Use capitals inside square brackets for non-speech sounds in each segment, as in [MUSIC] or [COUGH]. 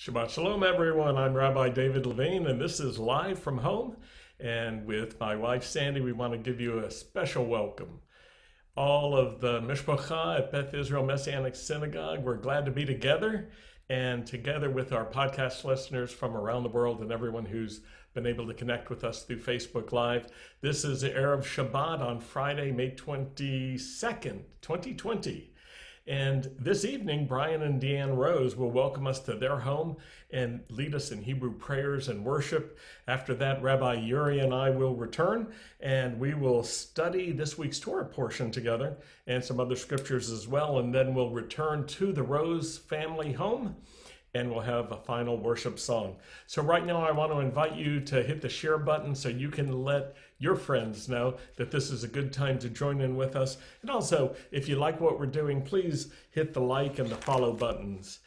Shabbat Shalom, everyone. I'm Rabbi David Levine, and this is Live from Home. And with my wife Sandy, we want to give you a special welcome. All of the Mishpacha at Beth Israel Messianic Synagogue, we're glad to be together and together with our podcast listeners from around the world and everyone who's been able to connect with us through Facebook Live. This is Erev Shabbat on Friday, May 22nd, 2020. And this evening, Brian and Deanne Rose will welcome us to their home and lead us in Hebrew prayers and worship. After that, Rabbi Yuri and I will return and we will study this week's Torah portion together and some other scriptures as well. And then we'll return to the Rose family home and we'll have a final worship song. So, right now, I want to invite you to hit the share button so you can let your friends know that this is a good time to join in with us. And also, if you like what we're doing, please hit the like and the follow buttons.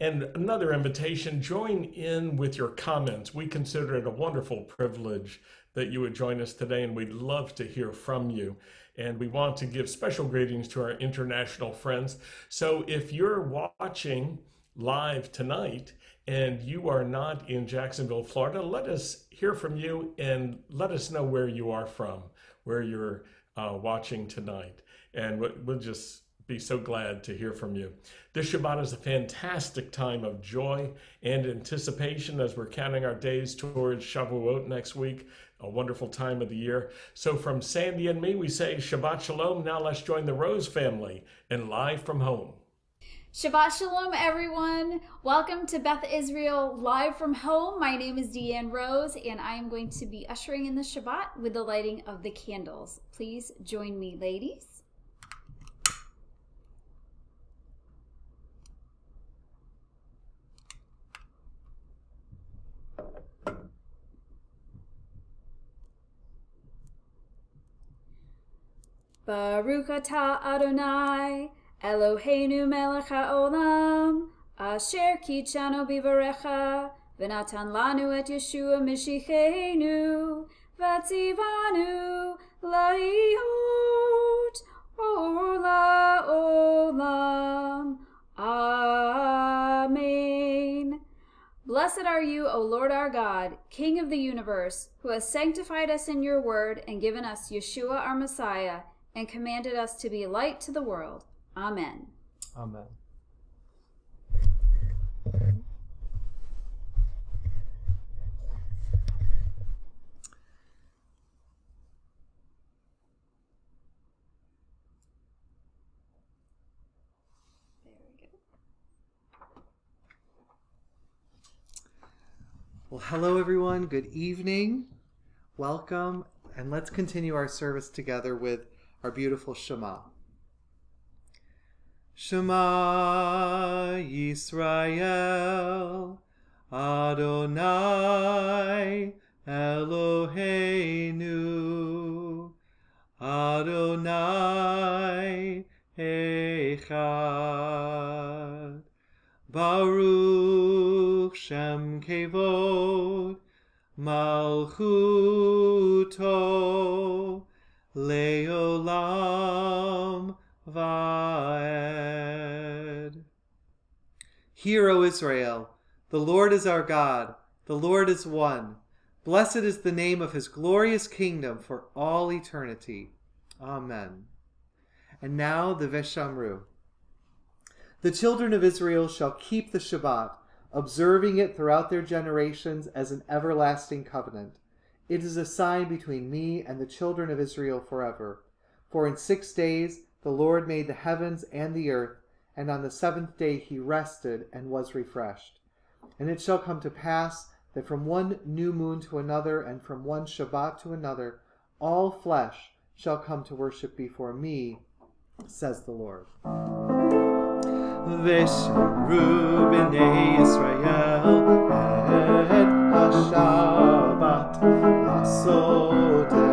And another invitation join in with your comments. We consider it a wonderful privilege that you would join us today, and we'd love to hear from you. And we want to give special greetings to our international friends. So if you're watching, live tonight and you are not in Jacksonville, Florida, let us hear from you and let us know where you are from, where you're uh, watching tonight. And we'll just be so glad to hear from you. This Shabbat is a fantastic time of joy and anticipation as we're counting our days towards Shavuot next week, a wonderful time of the year. So, from Sandy and me, we say Shabbat Shalom. Now, let's join the Rose family and live from home. Shabbat Shalom, everyone. Welcome to Beth Israel live from home. My name is Deanne Rose, and I am going to be ushering in the Shabbat with the lighting of the candles. Please join me, ladies. Baruch Adonai Eloheinu melech haolam, asher kitshanu bivarecha, v'natan lanu et Yeshua mishichenu, v'tzivanu la'ihut ola olam. Amen. Blessed are you, O Lord our God, King of the universe, who has sanctified us in your word and given us Yeshua our Messiah, and commanded us to be light to the world. Amen. Amen. Well, hello everyone. Good evening. Welcome. And let's continue our service together with our beautiful Shema. Shema Yisrael Adonai Eloheinu Adonai Echad. Baruch Shem Kevod Malchuto Leolam Vaed. Hear, O Israel, the Lord is our God, the Lord is one. Blessed is the name of his glorious kingdom for all eternity. Amen. And now the Veshamru. The children of Israel shall keep the Shabbat, observing it throughout their generations as an everlasting covenant. It is a sign between me and the children of Israel forever. For in six days the Lord made the heavens and the earth, and on the seventh day he rested and was refreshed. And it shall come to pass that from one new moon to another, and from one Shabbat to another, all flesh shall come to worship before me, says the Lord. Veshamru v'nei Israel et Hashabbat Lasot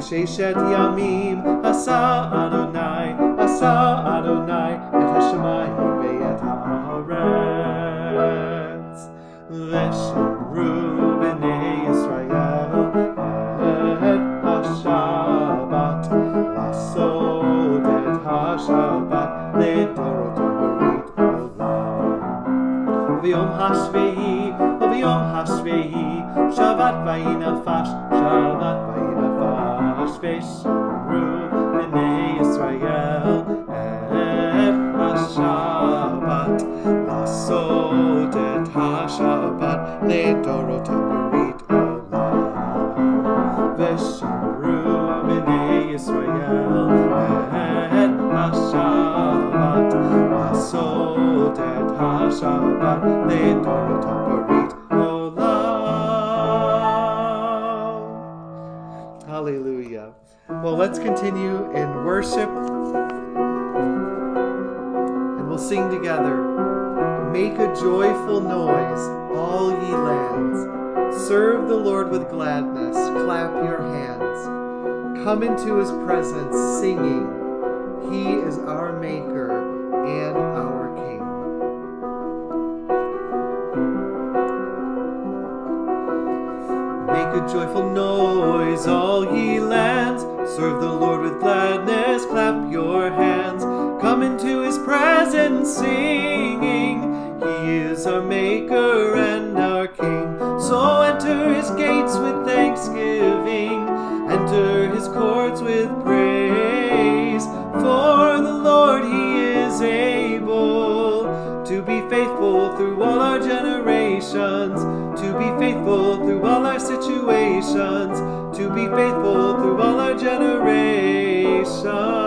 ששת ימים עשה אדוני, עשה אדוני את השמיים ואת הארץ. ושמרו בני ישראל את השבת, לעשות את השבת לדורותם ברית עולם. וביום השביעי, וביום השביעי, שבת וינפש, שבת voice. Come into his presence singing. He is our Maker and our King. Make a joyful noise, all ye lands. Serve the Lord with gladness, clap your hands. Come into his presence singing. He is our Maker and our King. So enter his gates with thanksgiving, enter faithful through all our situations, to be faithful through all our generations.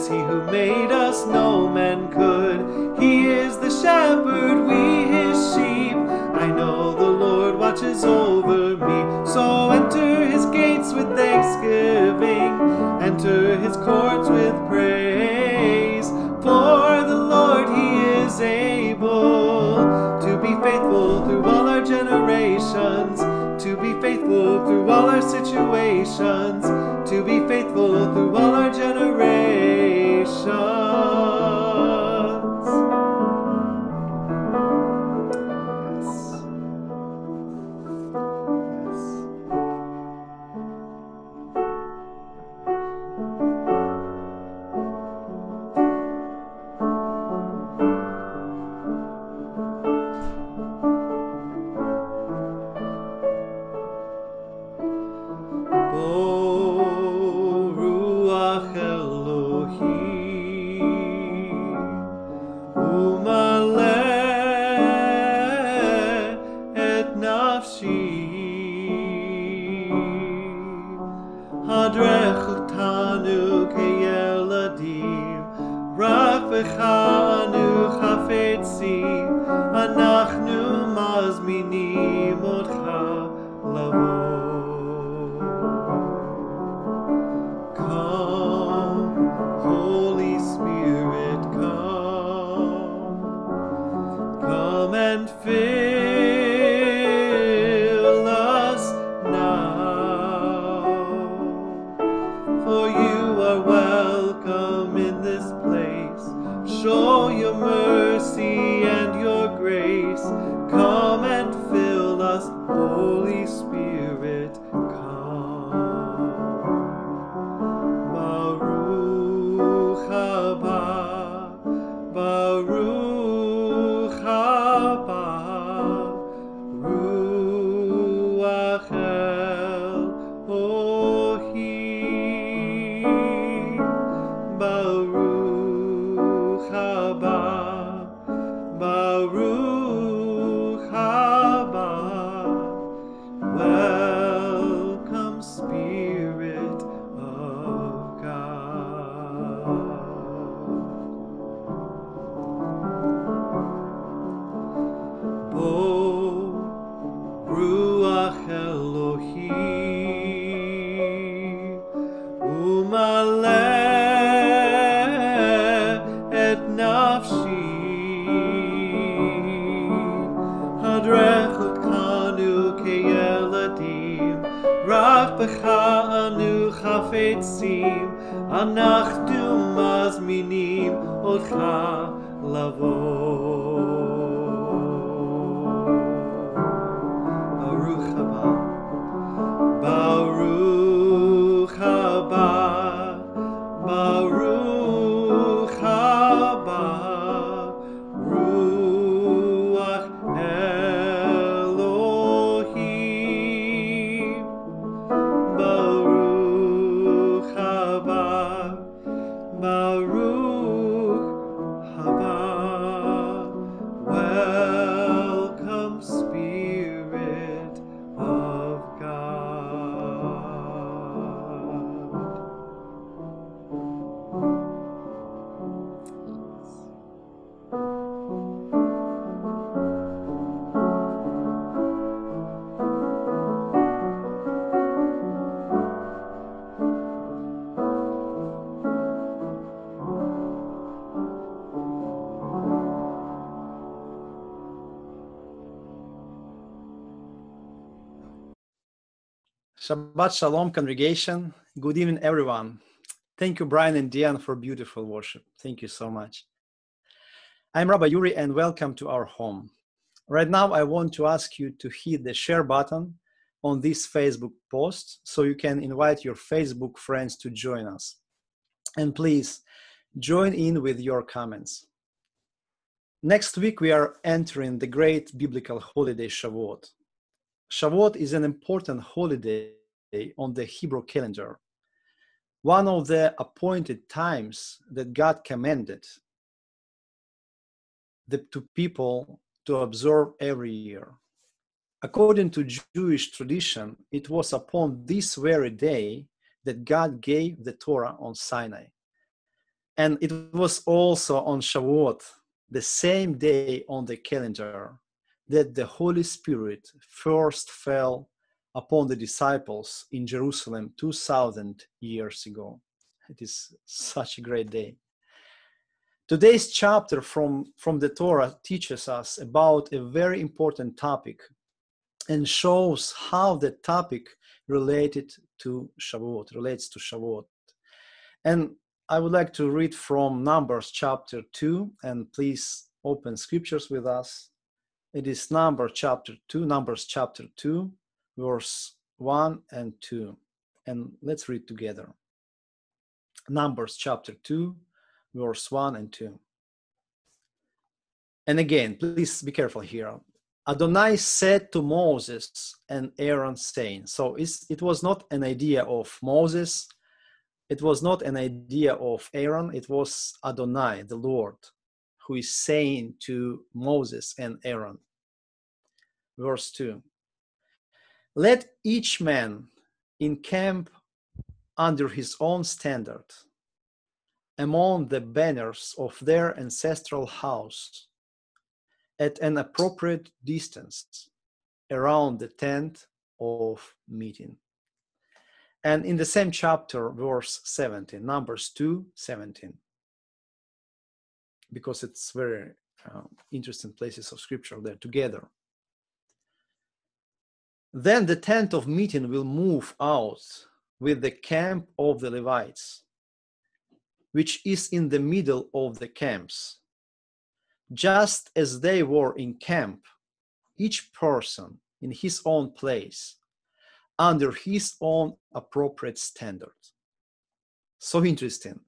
Is He who made us, no man could. He is the shepherd, we His sheep. I know the Lord watches over me. So enter His gates with thanksgiving, enter His courts with praise. For the Lord, He is able to be faithful through all our generations, to be faithful through all our situations, to be faithful through all our generations. Otcha Shabbat Shalom, congregation. Good evening, everyone. Thank you, Brian and Diane, for beautiful worship. Thank you so much. I'm Rabbi Yuri, and welcome to our home. Right now, I want to ask you to hit the share button on this Facebook post so you can invite your Facebook friends to join us. And please join in with your comments. Next week, we are entering the great biblical holiday Shavuot. Shavuot is an important holiday on the Hebrew calendar, one of the appointed times that God commanded the, to people to observe every year. According to Jewish tradition, it was upon this very day that God gave the Torah on Sinai. And it was also on Shavuot, the same day on the calendar, that the Holy Spirit first fell upon the disciples in Jerusalem 2000 years ago. It is such a great day. Today's chapter from, from the Torah teaches us about a very important topic and shows how the topic related to Shavuot, relates to Shavuot. And I would like to read from Numbers chapter 2, and please open scriptures with us. It is number chapter 2, Numbers chapter 2, verse 1 and 2. And let's read together. Numbers chapter 2, verse 1 and 2. And again, please be careful here. Adonai said to Moses and Aaron, saying, So it was not an idea of Moses, it was not an idea of Aaron, it was Adonai, the Lord, who is saying to Moses and Aaron. Verse 2 Let each man encamp under his own standard among the banners of their ancestral house at an appropriate distance around the tent of meeting. And in the same chapter, verse 17, Numbers 2 17, because it's very uh, interesting places of scripture there together. Then the tent of meeting will move out with the camp of the Levites, which is in the middle of the camps. Just as they were in camp, each person in his own place, under his own appropriate standard. So interesting.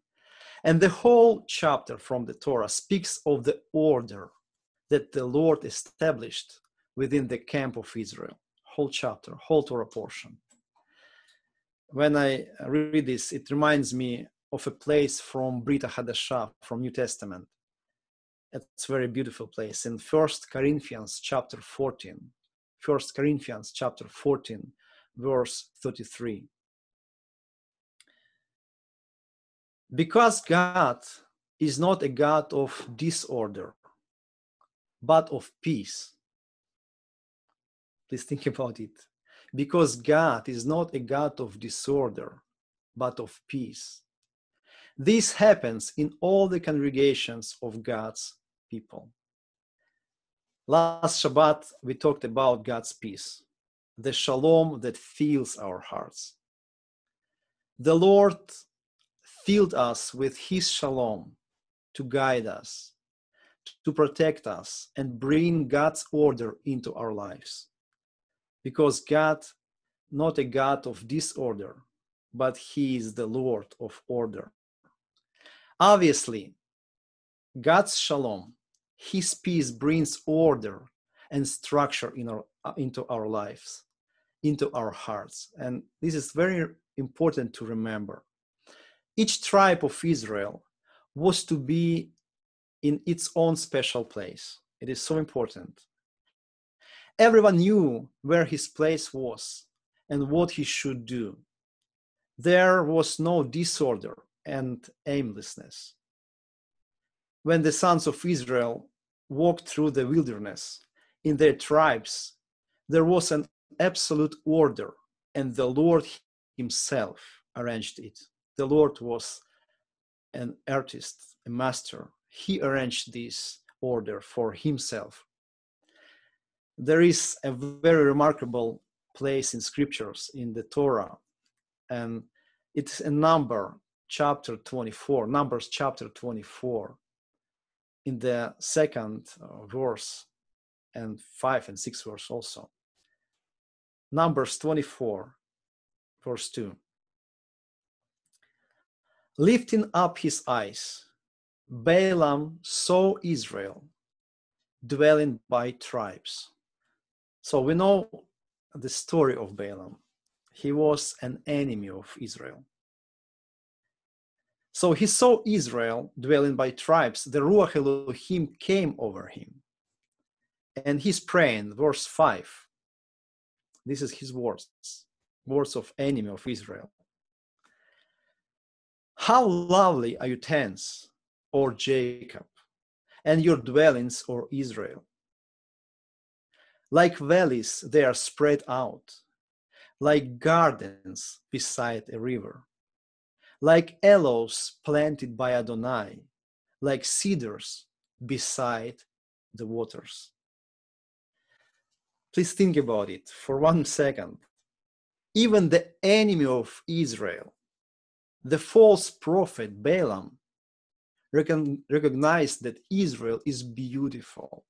And the whole chapter from the Torah speaks of the order that the Lord established within the camp of Israel. Whole chapter, whole Torah portion. When I read this, it reminds me of a place from Brita Hadashah, from New Testament. It's a very beautiful place in First Corinthians chapter 14. First Corinthians chapter 14, verse 33. Because God is not a God of disorder, but of peace. Please think about it. Because God is not a God of disorder, but of peace. This happens in all the congregations of God's people. Last Shabbat, we talked about God's peace, the shalom that fills our hearts. The Lord filled us with His shalom to guide us, to protect us, and bring God's order into our lives. Because God, not a God of disorder, but He is the Lord of order. Obviously, God's shalom, His peace brings order and structure in our, into our lives, into our hearts. And this is very important to remember each tribe of Israel was to be in its own special place. It is so important. Everyone knew where his place was and what he should do. There was no disorder and aimlessness. When the sons of Israel walked through the wilderness in their tribes, there was an absolute order, and the Lord Himself arranged it the Lord was an artist, a master. He arranged this order for himself. There is a very remarkable place in scriptures in the Torah, and it's a number chapter 24, Numbers chapter 24, in the second uh, verse and five and six verse also. Numbers 24, verse 2 lifting up his eyes, Balaam saw Israel dwelling by tribes. So we know the story of Balaam. He was an enemy of Israel. So he saw Israel dwelling by tribes. The Ruach Elohim came over him. And he's praying, verse 5. This is his words, words of enemy of Israel. How lovely are your tents, O Jacob, and your dwellings, O Israel. Like valleys, they are spread out, like gardens beside a river, like aloes planted by Adonai, like cedars beside the waters. Please think about it for one [LAUGHS] second. Even the enemy of Israel the false prophet Balaam recognized that Israel is beautiful,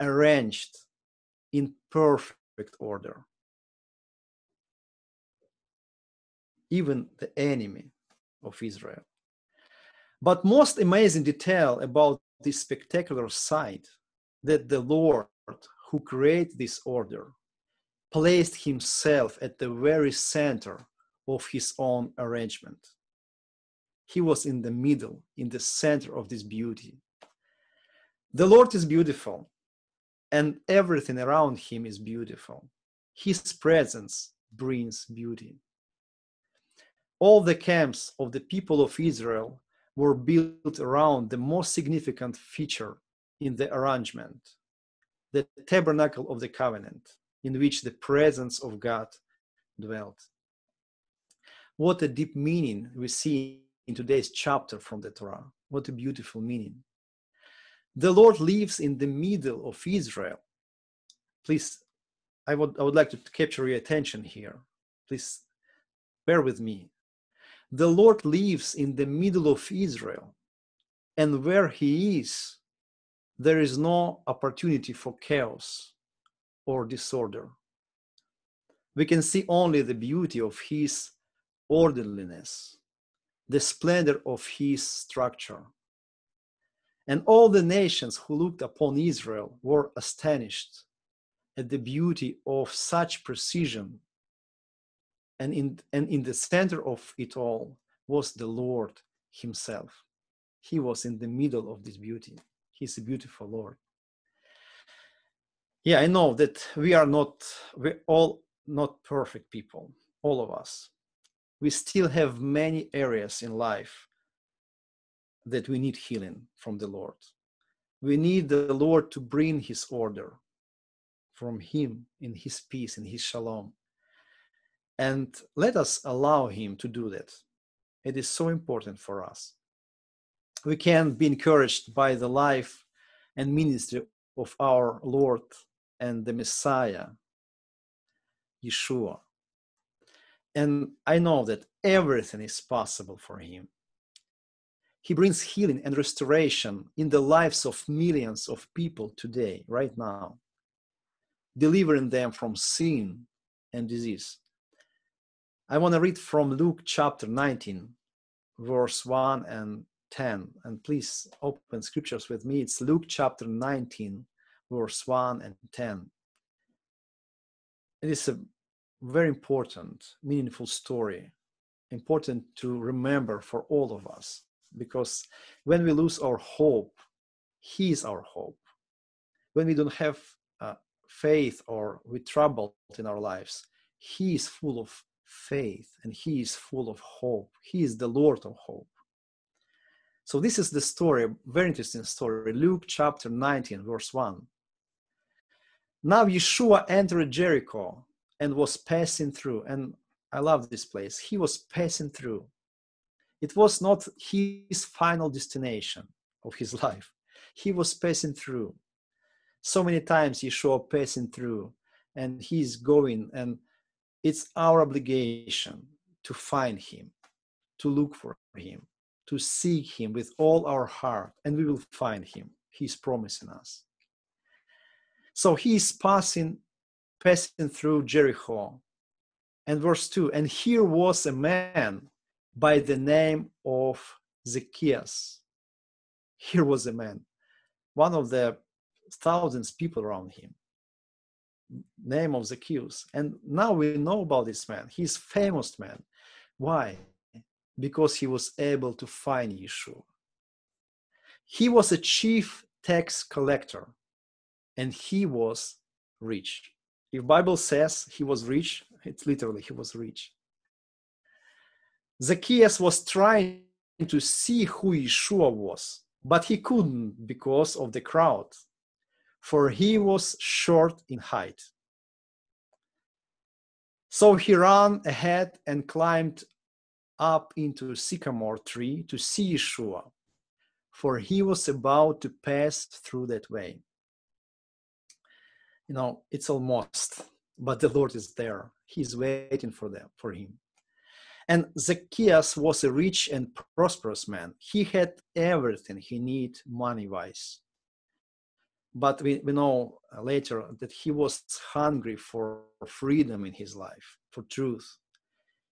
arranged in perfect order. Even the enemy of Israel. But most amazing detail about this spectacular sight that the Lord who created this order placed himself at the very center of his own arrangement. He was in the middle, in the center of this beauty. The Lord is beautiful, and everything around him is beautiful. His presence brings beauty. All the camps of the people of Israel were built around the most significant feature in the arrangement the tabernacle of the covenant, in which the presence of God dwelt. What a deep meaning we see in today's chapter from the Torah. What a beautiful meaning. The Lord lives in the middle of Israel. Please, I would, I would like to capture your attention here. Please bear with me. The Lord lives in the middle of Israel, and where He is, there is no opportunity for chaos or disorder. We can see only the beauty of His orderliness, the splendor of His structure. And all the nations who looked upon Israel were astonished at the beauty of such precision. And in, and in the center of it all was the Lord Himself. He was in the middle of this beauty. He's a beautiful Lord. Yeah, I know that we are not, we're all not perfect people, all of us. We still have many areas in life that we need healing from the Lord. We need the Lord to bring His order from Him in His peace, in His shalom. And let us allow Him to do that. It is so important for us. We can be encouraged by the life and ministry of our Lord and the Messiah, Yeshua. And I know that everything is possible for Him. He brings healing and restoration in the lives of millions of people today, right now, delivering them from sin and disease. I want to read from Luke chapter 19, verse 1 and 10. And please open scriptures with me. It's Luke chapter 19, verse 1 and 10. It is a very important, meaningful story, important to remember for all of us because when we lose our hope, He is our hope. When we don't have uh, faith or we trouble in our lives, He is full of faith and He is full of hope. He is the Lord of hope. So this is the story, very interesting story. Luke chapter 19, verse 1. Now Yeshua entered Jericho and was passing through. And I love this place. He was passing through it was not his final destination of his [LAUGHS] life. He was passing through. So many times Yeshua passing through and he's going, and it's our obligation to find him, to look for him, to seek him with all our heart, and we will find him. He's promising us. So he's passing, passing through Jericho. And verse 2 And here was a man by the name of Zacchaeus. Here was a man, one of the thousands people around him. Name of Zacchaeus. And now we know about this man. He's famous man. Why? Because he was able to find Yeshua. He was a chief tax collector and he was rich. If Bible says he was rich, it's literally he was rich. Zacchaeus was trying to see who Yeshua was, but he couldn't because of the crowd, for he was short in height. So he ran ahead and climbed up into a sycamore tree to see Yeshua, for he was about to pass through that way. You know, it's almost, but the Lord is there. He's waiting for them, for him. And Zacchaeus was a rich and prosperous man. He had everything he needed money wise. But we, we know later that he was hungry for freedom in his life, for truth.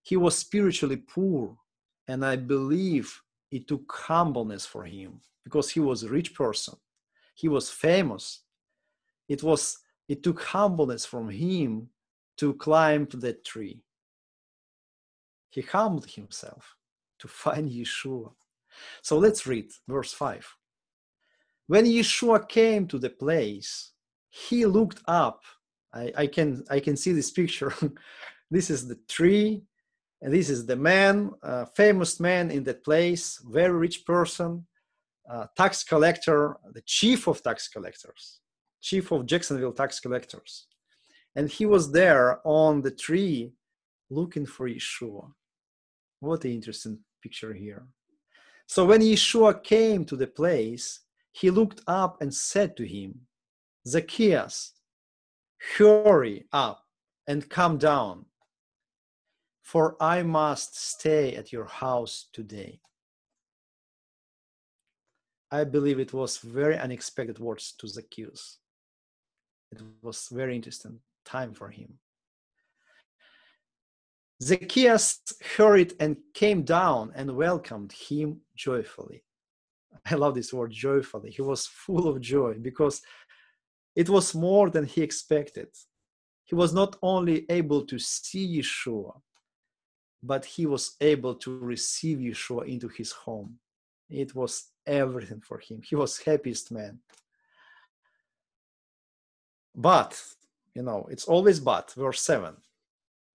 He was spiritually poor, and I believe it took humbleness for him because he was a rich person. He was famous. It was it took humbleness from him to climb that tree he humbled himself to find Yeshua. So let's read verse 5. When Yeshua came to the place, he looked up. I, I can I can see this picture. [LAUGHS] this is the tree, and this is the man, uh, famous man in that place, very rich person, uh, tax collector, the chief of tax collectors. chief of Jacksonville tax collectors. And he was there on the tree looking for Yeshua. What an interesting picture here. So when Yeshua came to the place, he looked up and said to him, Zacchaeus, hurry up and come down, for I must stay at your house today. I believe it was very unexpected words to Zacchaeus. It was very interesting time for him. Zacchaeus hurried and came down and welcomed him joyfully. I love this word joyfully. He was full of joy because it was more than he expected. He was not only able to see Yeshua, but he was able to receive Yeshua into his home. It was everything for him. He was happiest man. But, you know, it's always but, verse 7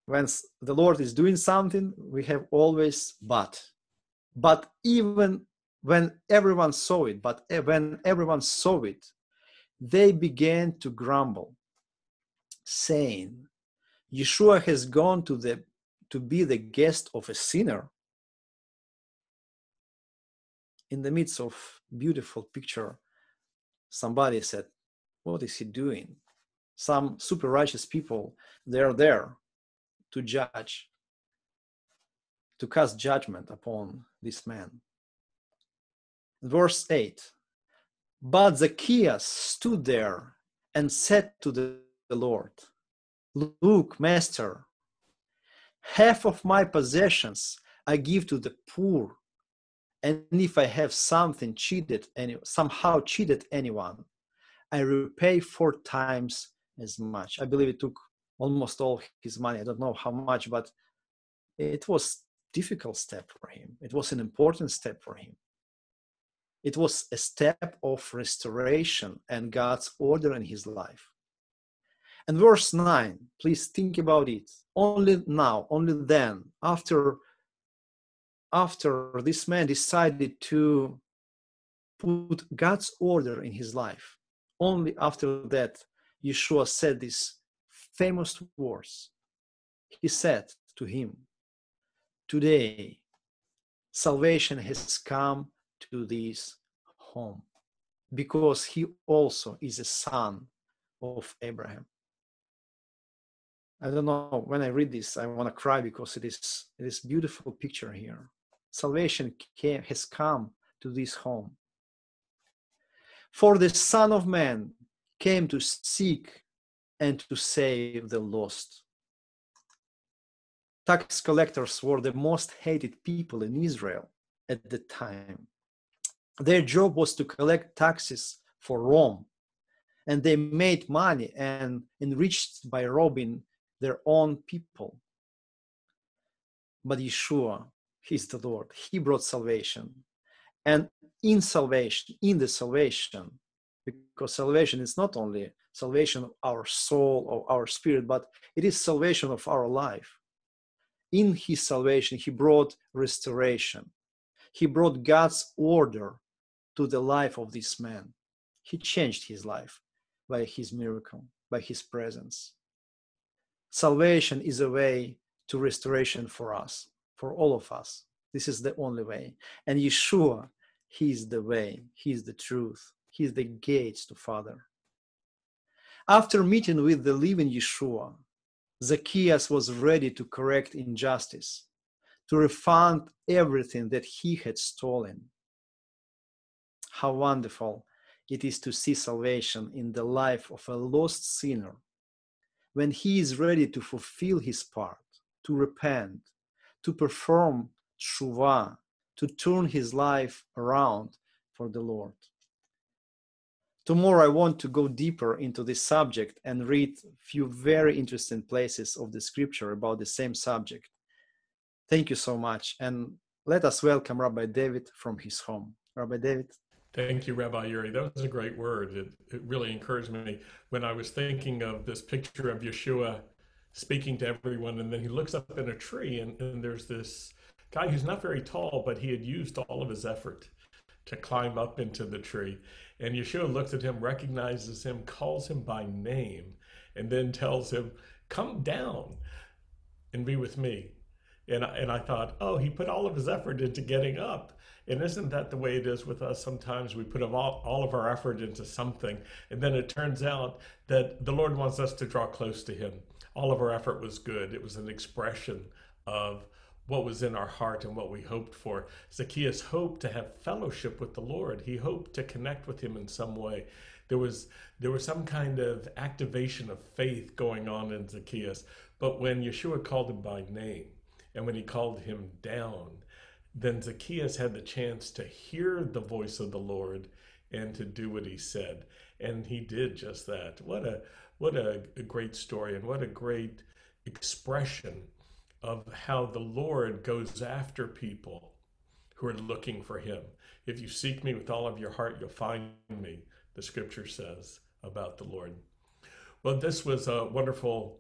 when the Lord is doing something, we have always but. But even when everyone saw it, but eh, when everyone saw it, they began to grumble, saying, Yeshua has gone to the to be the guest of a sinner. In the midst of beautiful picture, somebody said, What is he doing? Some super righteous people, they're there to judge, to cast judgment upon this man. Verse 8 But Zacchaeus stood there and said to the, Lord, Look, Master, half of my possessions I give to the poor. And if I have something cheated any somehow cheated anyone, I repay four times as much. I believe it took almost all his money. I don't know how much, but it was difficult step for him. It was an important step for him. It was a step of restoration and God's order in his life. And verse 9, please think about it. Only now, only then, after after this man decided to put God's order in his life, only after that, Yeshua said this famous words. He said to him, Today, salvation has come to this home because he also is a son of Abraham. I don't know when I read this, I want to cry because it is it is beautiful picture here. Salvation came, has come to this home. For the Son of Man came to seek and to save the lost. Tax collectors were the most hated people in Israel at the time. Their job was to collect taxes for Rome, and they made money and enriched by robbing their own people. But Yeshua, He's the Lord, He brought salvation. And in salvation, in the salvation, because salvation is not only salvation of our soul or our spirit, but it is salvation of our life. In his salvation, he brought restoration. He brought God's order to the life of this man. He changed his life by his miracle, by his presence. Salvation is a way to restoration for us, for all of us. This is the only way. And Yeshua, He is the way, He is the truth, He is the gates to Father. After meeting with the living Yeshua, Zacchaeus was ready to correct injustice, to refund everything that he had stolen. How wonderful it is to see salvation in the life of a lost sinner when he is ready to fulfill his part, to repent, to perform tshuva, to turn his life around for the Lord. Tomorrow, I want to go deeper into this subject and read few very interesting places of the scripture about the same subject. Thank you so much. And let us welcome Rabbi David from his home. Rabbi David. Thank you, Rabbi Yuri. That was a great word. It, it really encouraged me when I was thinking of this picture of Yeshua speaking to everyone, and then he looks up in a tree, and, and there's this guy who's not very tall, but he had used all of his effort to climb up into the tree. And Yeshua looks at him, recognizes him, calls him by name, and then tells him, Come down and be with me. And I, and I thought, oh, he put all of his effort into getting up. And isn't that the way it is with us? Sometimes we put all, all of our effort into something, and then it turns out that the Lord wants us to draw close to Him. All of our effort was good, it was an expression of what was in our heart and what we hoped for. Zacchaeus hoped to have fellowship with the Lord. He hoped to connect with him in some way. There was there was some kind of activation of faith going on in Zacchaeus. But when Yeshua called him by name and when he called him down, then Zacchaeus had the chance to hear the voice of the Lord and to do what he said. And he did just that. What a what a, a great story and what a great expression of how the Lord goes after people who are looking for him. If you seek me with all of your heart, you'll find me, the scripture says about the Lord. Well, this was a wonderful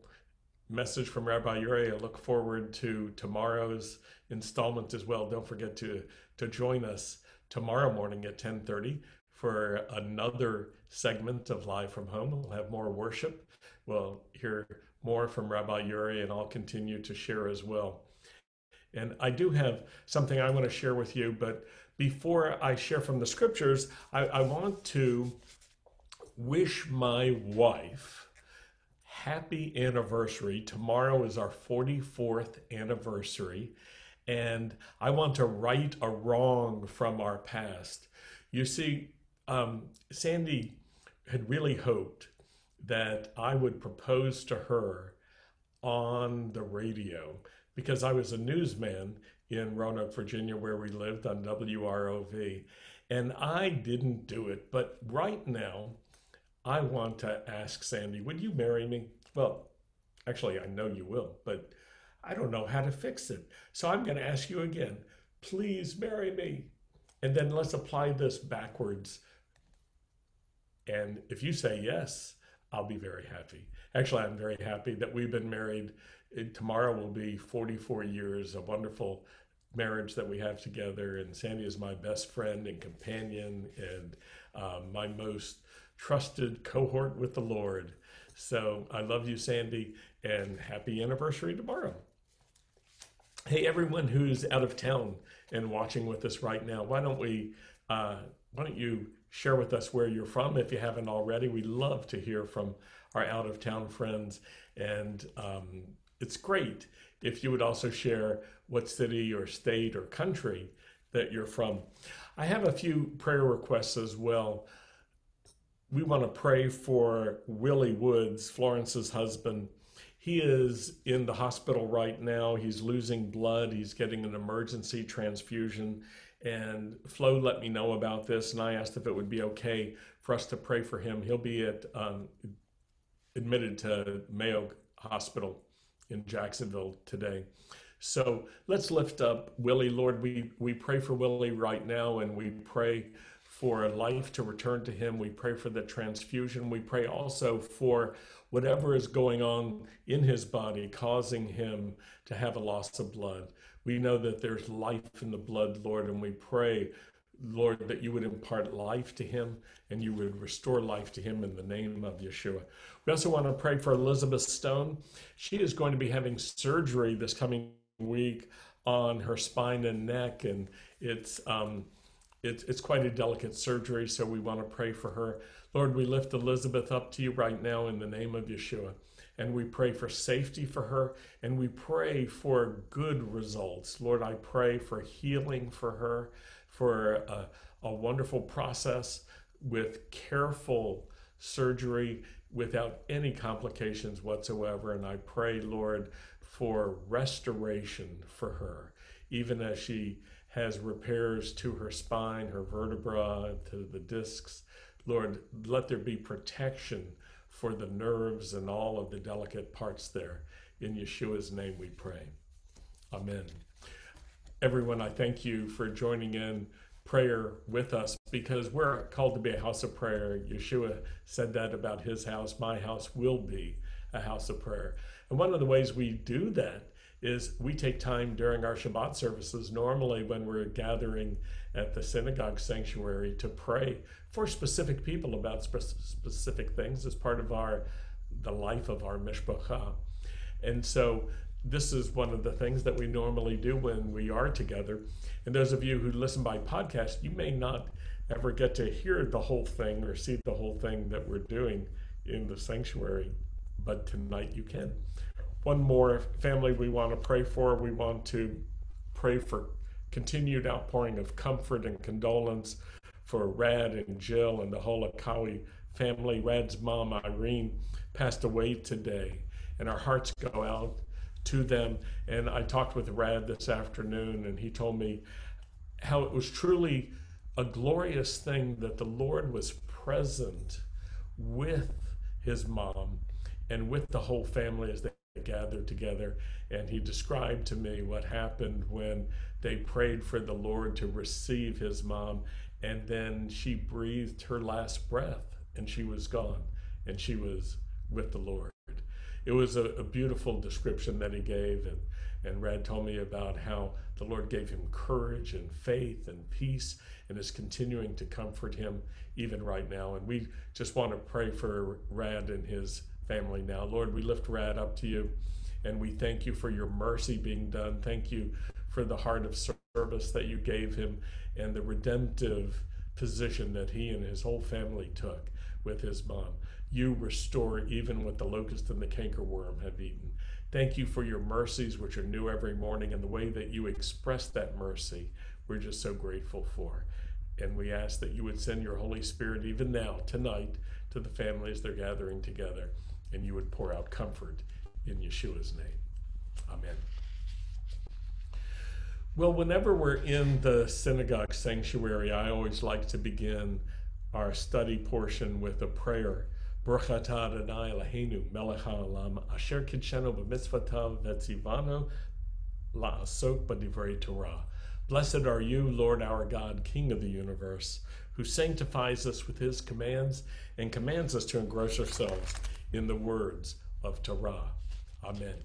message from Rabbi Uri. I look forward to tomorrow's installment as well. Don't forget to to join us tomorrow morning at 10:30 for another segment of Live from Home. We'll have more worship. We'll hear more from Rabbi Uri, and I'll continue to share as well. And I do have something I want to share with you, but before I share from the scriptures, I, I want to wish my wife happy anniversary. Tomorrow is our 44th anniversary, and I want to right a wrong from our past. You see, um, Sandy had really hoped that I would propose to her on the radio because I was a newsman in Roanoke, Virginia, where we lived on WROV. And I didn't do it. But right now, I want to ask Sandy, would you marry me? Well, actually, I know you will, but I don't know how to fix it. So I'm going to ask you again, please marry me. And then let's apply this backwards. And if you say yes, I'll be very happy. Actually, I'm very happy that we've been married. Tomorrow will be 44 years, a wonderful marriage that we have together. And Sandy is my best friend and companion and um, my most trusted cohort with the Lord. So I love you, Sandy, and happy anniversary tomorrow. Hey, everyone who's out of town and watching with us right now, why don't we, uh, why don't you share with us where you're from if you haven't already? We love to hear from our out of town friends, and um, it's great if you would also share what city or state or country that you're from. I have a few prayer requests as well we want to pray for Willie Woods, Florence's husband. He is in the hospital right now. He's losing blood. He's getting an emergency transfusion. And Flo let me know about this, and I asked if it would be okay for us to pray for him. He'll be at um, admitted to Mayo Hospital in Jacksonville today. So let's lift up Willie, Lord. We we pray for Willie right now, and we pray for a life to return to him. We pray for the transfusion. We pray also for whatever is going on in his body, causing him to have a loss of blood. We know that there's life in the blood, Lord, and we pray, Lord, that you would impart life to him and you would restore life to him in the name of Yeshua. We also want to pray for Elizabeth Stone. She is going to be having surgery this coming week on her spine and neck, and it's um, it's, it's quite a delicate surgery, so we want to pray for her. Lord, we lift Elizabeth up to you right now in the name of Yeshua. And we pray for safety for her, and we pray for good results. Lord, I pray for healing for her, for a, a wonderful process with careful surgery without any complications whatsoever. And I pray, Lord, for restoration for her, even as she has repairs to her spine, her vertebra, to the discs. Lord, let there be protection for the nerves and all of the delicate parts there. In Yeshua's name we pray. Amen. Everyone, I thank you for joining in prayer with us because we're called to be a house of prayer. Yeshua said that about his house. My house will be a house of prayer. And one of the ways we do that is we take time during our Shabbat services, normally when we're gathering at the synagogue sanctuary, to pray for specific people about spe- specific things as part of our the life of our mishpacha. And so this is one of the things that we normally do when we are together. And those of you who listen by podcast, you may not ever get to hear the whole thing or see the whole thing that we're doing in the sanctuary, but tonight you can. One more family we want to pray for. We want to pray for continued outpouring of comfort and condolence for Rad and Jill and the whole Akawi family. Rad's mom, Irene, passed away today, and our hearts go out to them. And I talked with Rad this afternoon, and he told me how it was truly a glorious thing that the Lord was present with his mom and with the whole family as they gathered together. And he described to me what happened when they prayed for the Lord to receive his mom. And then she breathed her last breath and she was gone and she was with the Lord. It was a, a beautiful description that he gave. And, and Rad told me about how the Lord gave him courage and faith and peace and is continuing to comfort him even right now. And we just want to pray for Rad and his family now. Lord, we lift Rad up to you and we thank you for your mercy being done. Thank you for the heart of service that you gave him and the redemptive position that he and his whole family took with his mom. You restore even what the locust and the cankerworm have eaten. Thank you for your mercies, which are new every morning, and the way that you express that mercy, we're just so grateful for. And we ask that you would send your Holy Spirit even now, tonight, to the families they're gathering together, and you would pour out comfort in Yeshua's name. Amen. Well, whenever we're in the synagogue sanctuary, I always like to begin our study portion with a prayer. Asher Torah. Blessed are you, Lord our God, King of the universe, who sanctifies us with his commands and commands us to engross ourselves in the words of Torah. Amen.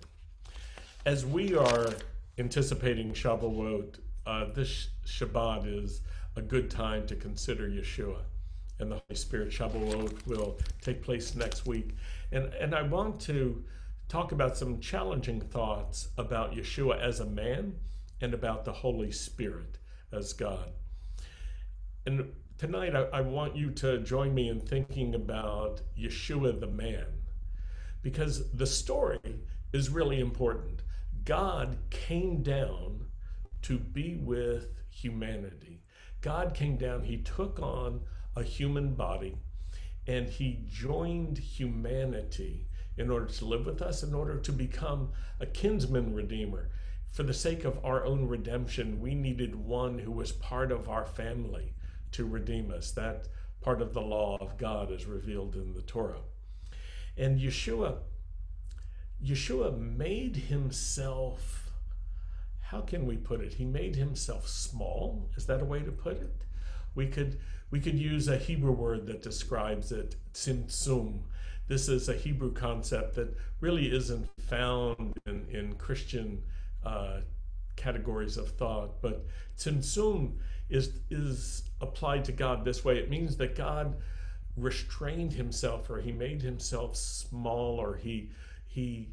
As we are anticipating Shavuot, uh, this Shabbat is a good time to consider Yeshua and the Holy Spirit. Shavuot will take place next week. And, and I want to talk about some challenging thoughts about Yeshua as a man and about the Holy Spirit as God. And tonight, I, I, want you to join me in thinking about Yeshua the man, because the story is really important. God came down to be with humanity. God came down, He took on a human body, and He joined humanity in order to live with us, in order to become a kinsman redeemer for the sake of our own redemption, we needed one who was part of our family to redeem us. That part of the law of God is revealed in the Torah. And Yeshua, Yeshua made himself, how can we put it? He made himself small. Is that a way to put it? We could we could use a Hebrew word that describes it, tzimtzum. This is a Hebrew concept that really isn't found in, in Christian uh, categories of thought. But tzimtzum is is applied to God this way. It means that God restrained himself, or he made himself small, or he he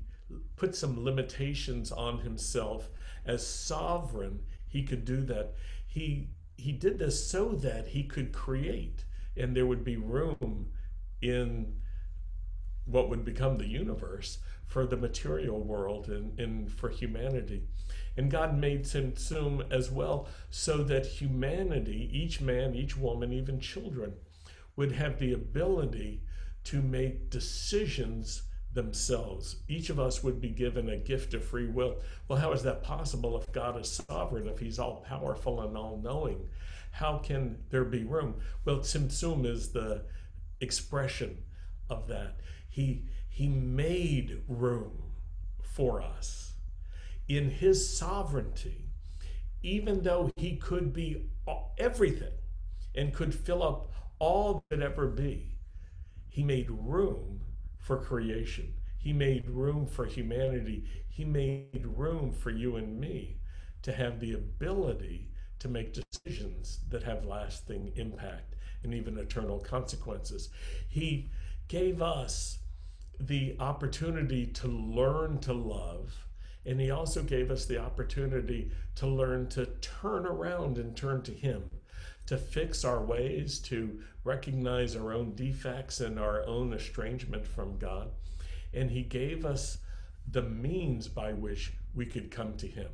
put some limitations on himself as sovereign. He could do that. He he did this so that he could create, and there would be room in what would become the universe for the material world and, and for humanity. And God made Tzimtzum as well so that humanity, each man, each woman, even children, would have the ability to make decisions themselves. Each of us would be given a gift of free will. Well, how is that possible if God is sovereign, if He's all powerful and all knowing? How can there be room? Well, Tzimtzum is the expression of that. He he made room for us in His sovereignty, even though He could be everything and could fill up all that ever be. He made room for creation. He made room for humanity. He made room for you and me to have the ability to make decisions that have lasting impact and even eternal consequences. He gave us the opportunity to learn to love, and He also gave us the opportunity to learn to turn around and turn to Him, to fix our ways, to recognize our own defects and our own estrangement from God. And He gave us the means by which we could come to Him.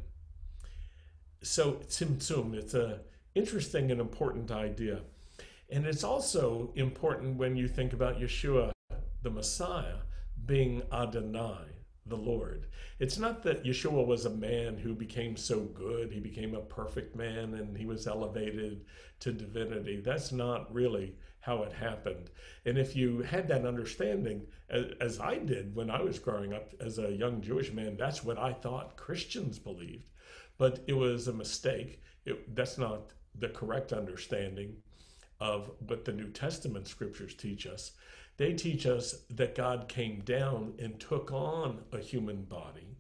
So, Tzimtzum, it's an interesting and important idea. And it's also important when you think about Yeshua, the Messiah, being Adonai, the Lord. It's not that Yeshua was a man who became so good, he became a perfect man and he was elevated to divinity. That's not really how it happened. And if you had that understanding, as, I did when I was growing up as a young Jewish man, that's what I thought Christians believed. But it was a mistake. It, that's not the correct understanding of what the New Testament scriptures teach us. They teach us that God came down and took on a human body,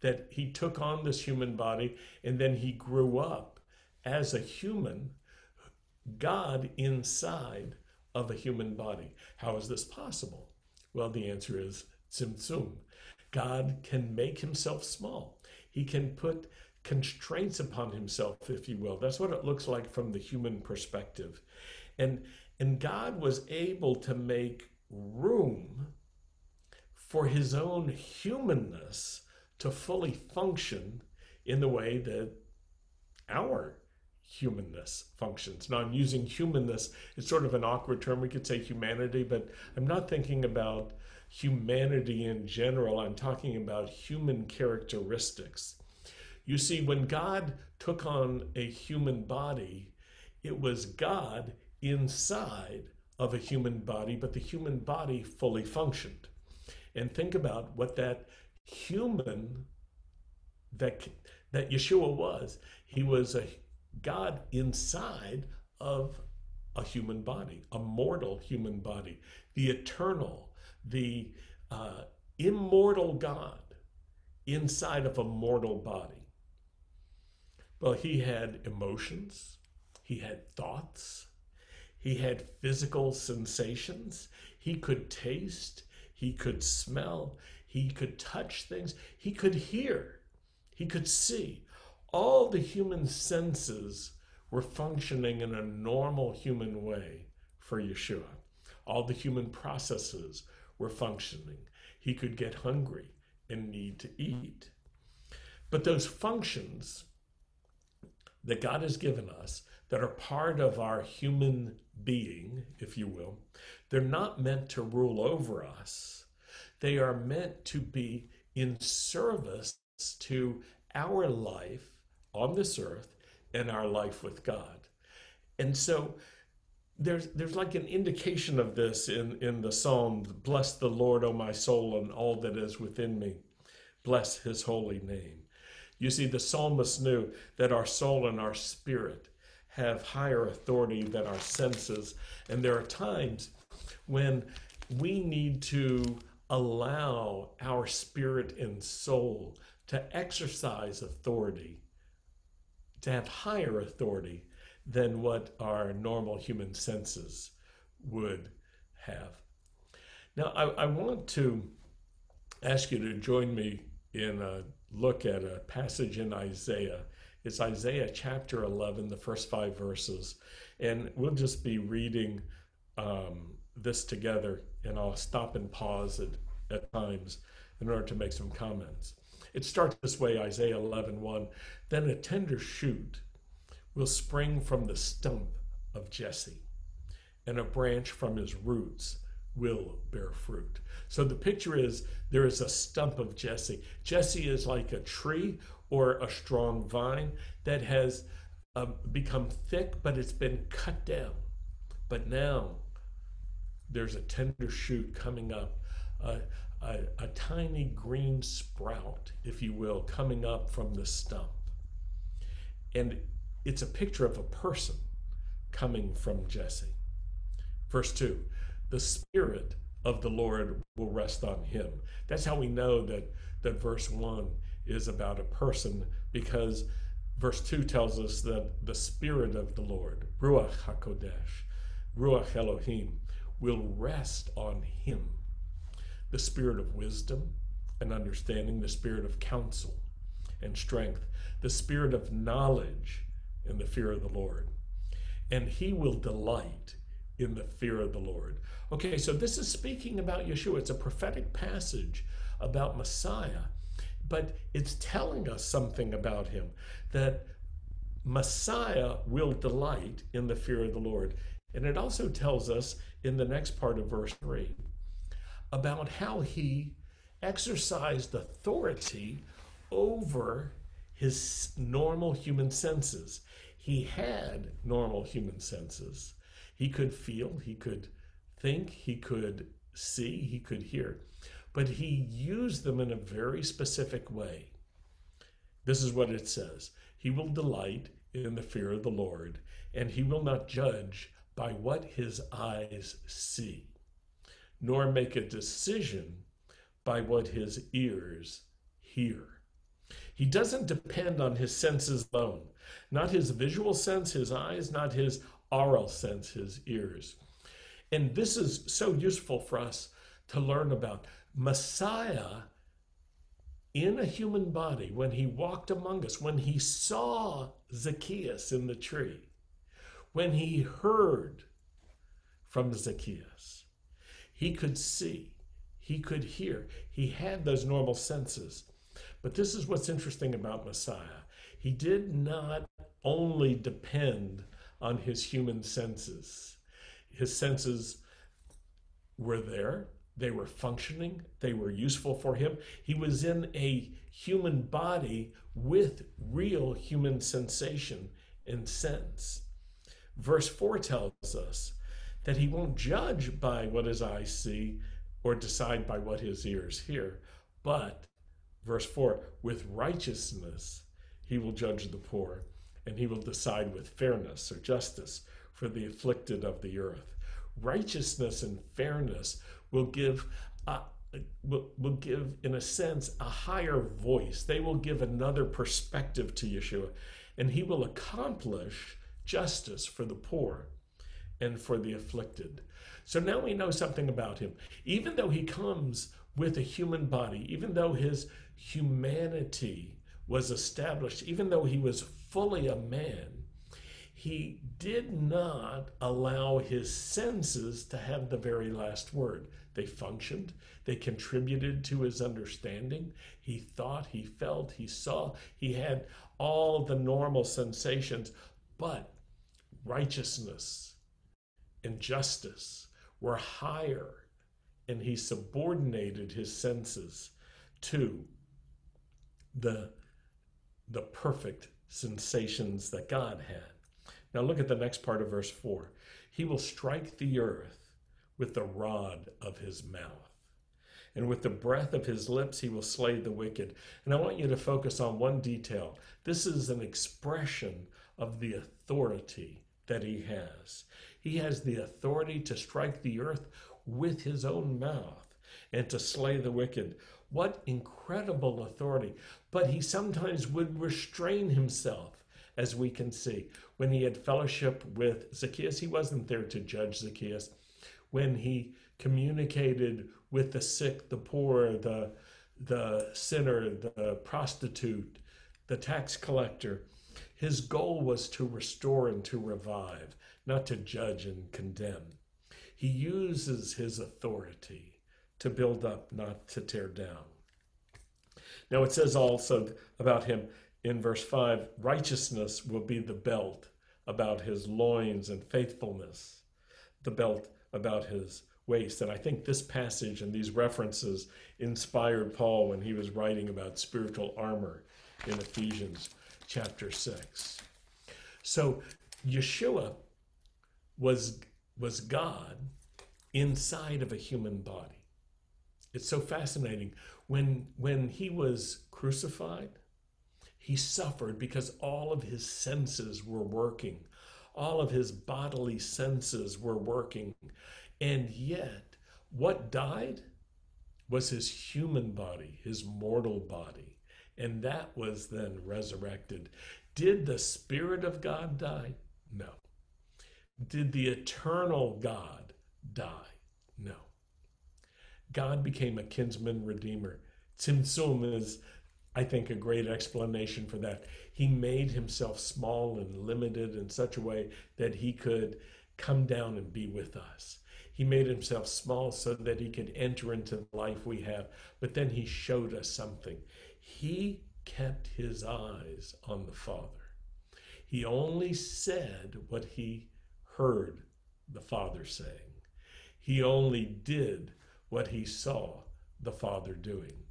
that he took on this human body, and then he grew up as a human, God inside of a human body. How is this possible? Well, the answer is Tzimtzum. God can make himself small. He can put constraints upon himself, if you will. That's what it looks like from the human perspective. And, and God was able to make room for his own humanness to fully function in the way that our humanness functions. Now, I'm using humanness, it's sort of an awkward term. We could say humanity, but I'm not thinking about humanity in general. I'm talking about human characteristics. You see, when God took on a human body, it was God inside of a human body, but the human body fully functioned. And think about what that human that that Yeshua was. He was a God inside of a human body, a mortal human body, the eternal, the uh, immortal God inside of a mortal body. Well, he had emotions, he had thoughts, he had physical sensations, he could taste, he could smell, he could touch things, he could hear, he could see. All the human senses were functioning in a normal human way for Yeshua. All the human processes were functioning. He could get hungry and need to eat. But those functions that God has given us that are part of our human being, if you will, they're not meant to rule over us. They are meant to be in service to our life on this earth and our life with God. And so there's there's like an indication of this in, in the psalm, bless the Lord, O my soul, and all that is within me. Bless his holy name. You see, the psalmist knew that our soul and our spirit have higher authority than our senses. And there are times when we need to allow our spirit and soul to exercise authority, to have higher authority than what our normal human senses would have. Now, I, I want to ask you to join me in a look at a passage in Isaiah. It's Isaiah chapter 11, the first five verses. And we'll just be reading um, this together, and I'll stop and pause at, at times in order to make some comments. It starts this way Isaiah 11, 1. Then a tender shoot will spring from the stump of Jesse, and a branch from his roots will bear fruit. So the picture is there is a stump of Jesse. Jesse is like a tree or a strong vine that has uh, become thick, but it's been cut down. But now there's a tender shoot coming up, a, a tiny green sprout, if you will, coming up from the stump. And it's a picture of a person coming from Jesse. Verse 2 The Spirit of the Lord will rest on him. That's how we know that, that verse 1 is about a person because verse 2 tells us that the Spirit of the Lord, Ruach HaKodesh, Ruach Elohim, will rest on him. The Spirit of wisdom and understanding, the Spirit of counsel and strength, the Spirit of knowledge and the fear of the Lord. And he will delight in the fear of the Lord. Okay, so this is speaking about Yeshua. It's a prophetic passage about Messiah, but it's telling us something about him that Messiah will delight in the fear of the Lord. And it also tells us in the next part of verse 3 about how he exercised authority over his normal human senses. He had normal human senses. He could feel, he could think, he could see, he could hear, but he used them in a very specific way. This is what it says He will delight in the fear of the Lord, and he will not judge by what his eyes see, nor make a decision by what his ears hear. He doesn't depend on his senses alone, not his visual sense, his eyes, not his aural sense, his ears. And this is so useful for us to learn about. Messiah in a human body, when he walked among us, when he saw Zacchaeus in the tree, when he heard from Zacchaeus, he could see, he could hear, he had those normal senses. But this is what's interesting about Messiah. He did not only depend on his human senses. His senses were there, they were functioning, they were useful for him. He was in a human body with real human sensation and sense. Verse 4 tells us that he won't judge by what his eyes see or decide by what his ears hear, but, verse 4, with righteousness he will judge the poor and he will decide with fairness or justice for the afflicted of the earth. Righteousness and fairness will give a, will, will give in a sense a higher voice. They will give another perspective to Yeshua and he will accomplish justice for the poor and for the afflicted. So now we know something about him. Even though he comes with a human body, even though his humanity was established, even though he was fully a man, he did not allow his senses to have the very last word. They functioned, they contributed to his understanding. He thought, he felt, he saw, he had all the normal sensations, but righteousness and justice were higher, and he subordinated his senses to the, the perfect sensations that God had. Now look at the next part of verse 4. He will strike the earth with the rod of his mouth, and with the breath of his lips he will slay the wicked. And I want you to focus on one detail. This is an expression of the authority that he has. He has the authority to strike the earth with his own mouth and to slay the wicked. What incredible authority. But he sometimes would restrain himself, as we can see. When he had fellowship with Zacchaeus, he wasn't there to judge Zacchaeus. When he communicated with the sick, the poor, the, the sinner, the prostitute, the tax collector, his goal was to restore and to revive, not to judge and condemn. He uses his authority to build up, not to tear down. Now it says also about him in verse 5 righteousness will be the belt about his loins and faithfulness, the belt about his waist. And I think this passage and these references inspired Paul when he was writing about spiritual armor in Ephesians chapter 6. So Yeshua was, was God inside of a human body. It's so fascinating. When, when he was crucified, he suffered because all of his senses were working, all of his bodily senses were working. And yet, What died was his human body, his mortal body, and that was then resurrected. Did the Spirit of God die? No. Did the eternal God die? No. God became a kinsman redeemer. Tzimtzum is, I think, a great explanation for that. He made himself small and limited in such a way that he could come down and be with us. He made himself small so that he could enter into the life we have. But then he showed us something. He kept his eyes on the Father. He only said what he heard the Father saying. He only did what he saw the Father doing.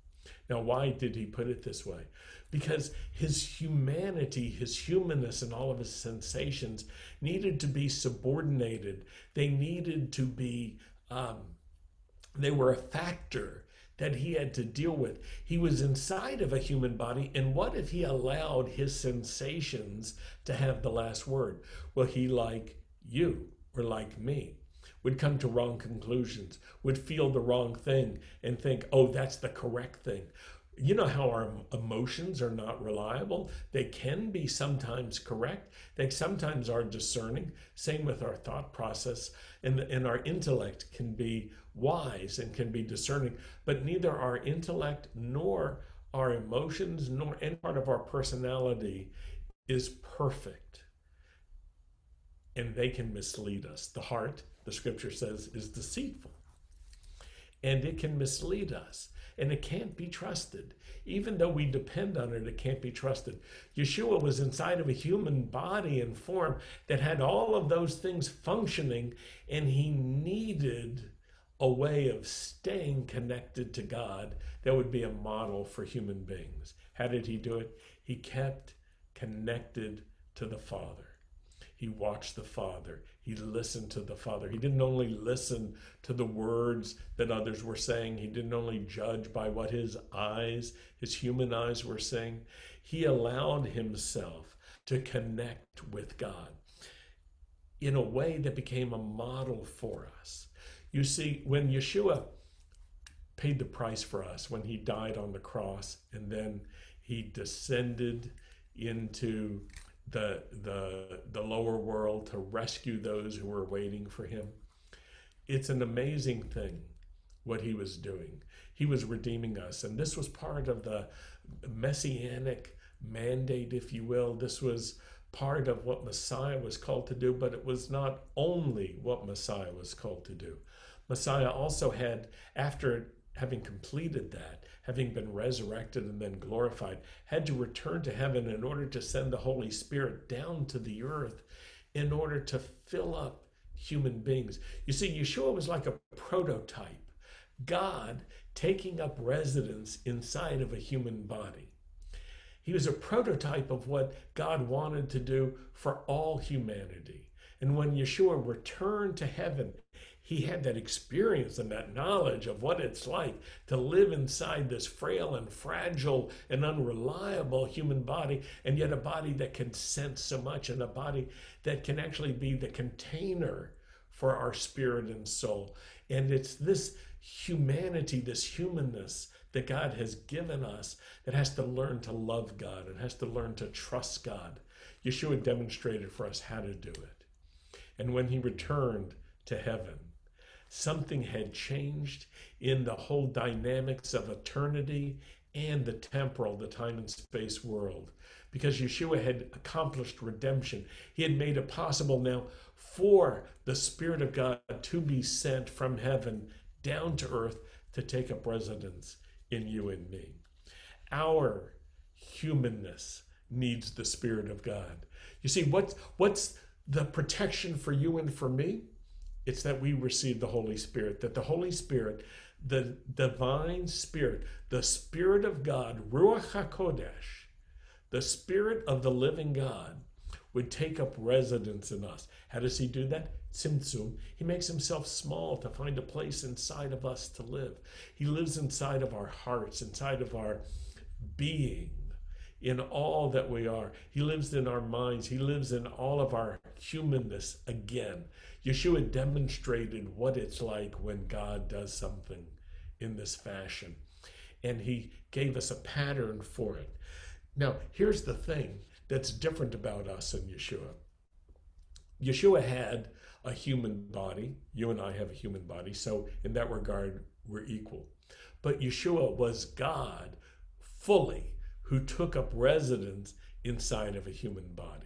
Now, why did he put it this way? Because his humanity, his humanness, and all of his sensations needed to be subordinated. They needed to be, um, they were a factor that he had to deal with. He was inside of a human body, and what if he allowed his sensations to have the last word? Well, he, like you or like me, would come to wrong conclusions, would feel the wrong thing and think, oh, that's the correct thing. You know how our emotions are not reliable? They can be sometimes correct, they sometimes are discerning. Same with our thought process, and, and our intellect can be wise and can be discerning, but neither our intellect nor our emotions nor any part of our personality is perfect. And they can mislead us. The heart the scripture says, is deceitful. And it can mislead us. And it can't be trusted. Even though we depend on it, it can't be trusted. Yeshua was inside of a human body and form that had all of those things functioning, and he needed a way of staying connected to God that would be a model for human beings. How did he do it? He kept connected to the Father. He watched the Father. He listened to the Father. He didn't only listen to the words that others were saying, he didn't only judge by what his eyes, his human eyes, were saying. He allowed himself to connect with God in a way that became a model for us. You see, when Yeshua paid the price for us, when he died on the cross and then he descended into the the the lower world to rescue those who were waiting for him. It's an amazing thing what he was doing. He was redeeming us, and this was part of the messianic mandate, if you will. This was part of what Messiah was called to do, but it was not only what Messiah was called to do. Messiah also had, after having completed that, having been resurrected and then glorified, had to return to heaven in order to send the Holy Spirit down to the earth in order to fill up human beings. You see, Yeshua was like a prototype, God taking up residence inside of a human body. He was a prototype of what God wanted to do for all humanity. And when Yeshua returned to heaven, he had that experience and that knowledge of what it's like to live inside this frail and fragile and unreliable human body, and yet a body that can sense so much, and a body that can actually be the container for our spirit and soul. And it's this humanity, this humanness that God has given us that has to learn to love God and has to learn to trust God. Yeshua demonstrated for us how to do it. And when he returned to heaven, something had changed in the whole dynamics of eternity and the temporal, the time and space world. Because Yeshua had accomplished redemption. He had made it possible now for the Spirit of God to be sent from heaven down to earth to take up residence in you and me. Our humanness needs the Spirit of God. You see, what's, what's the protection for you and for me? It's that we receive the Holy Spirit, that the Holy Spirit, the divine Spirit, the Spirit of God, Ruach HaKodesh, the Spirit of the living God, would take up residence in us. How does he do that? Tzimtzum. He makes himself small to find a place inside of us to live. He lives inside of our hearts, inside of our being. in all that we are. He lives in our minds. He lives in all of our humanness again. Yeshua demonstrated what it's like when God does something in this fashion. And he gave us a pattern for it. Now, here's the thing that's different about us and Yeshua. Yeshua had a human body. You and I have a human body. So, in that regard, we're equal. But Yeshua was God fully who took up residence inside of a human body.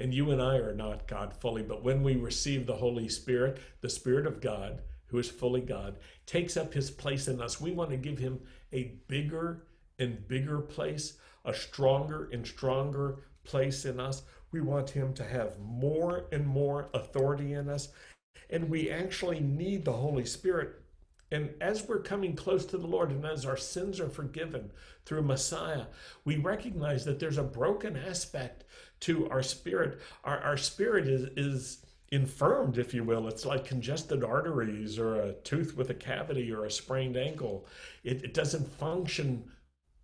And you and I are not God fully, but when we receive the Holy Spirit, the Spirit of God, who is fully God, takes up his place in us. We want to give him a bigger and bigger place, a stronger and stronger place in us. We want him to have more and more authority in us. And we actually need the Holy Spirit and as we're coming close to the Lord and as our sins are forgiven through Messiah, we recognize that there's a broken aspect to our spirit. Our, our spirit is, is infirmed, if you will. It's like congested arteries or a tooth with a cavity or a sprained ankle. It, it doesn't function